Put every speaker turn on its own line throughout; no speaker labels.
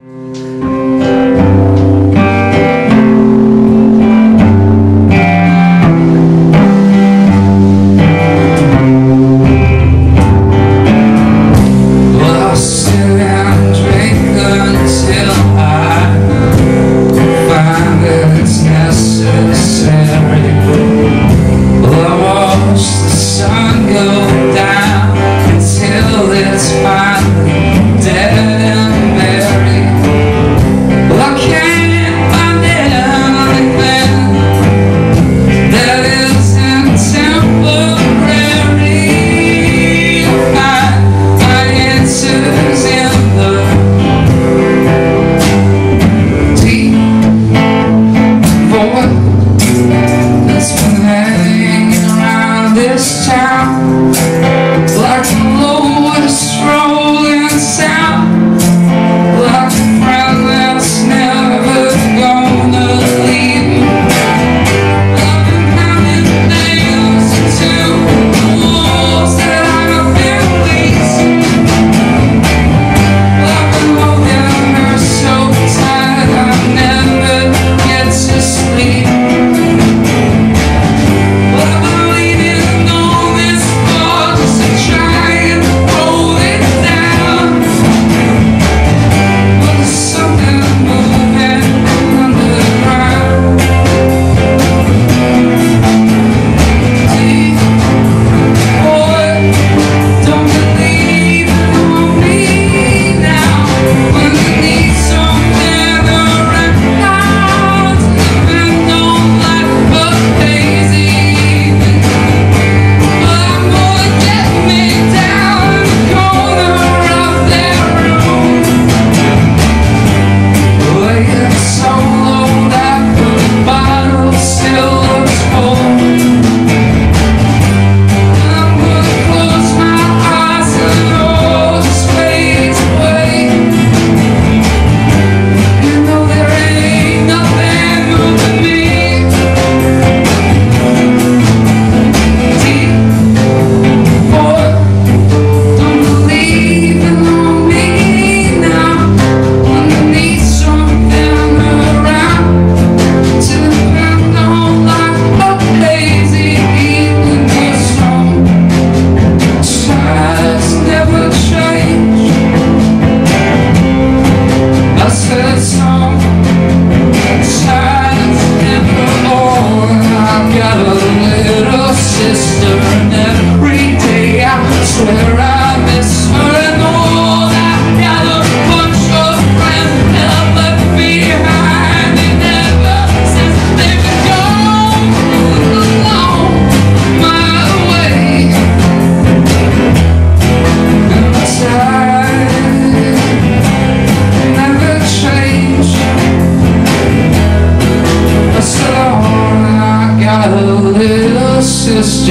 you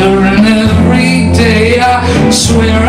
and every day I swear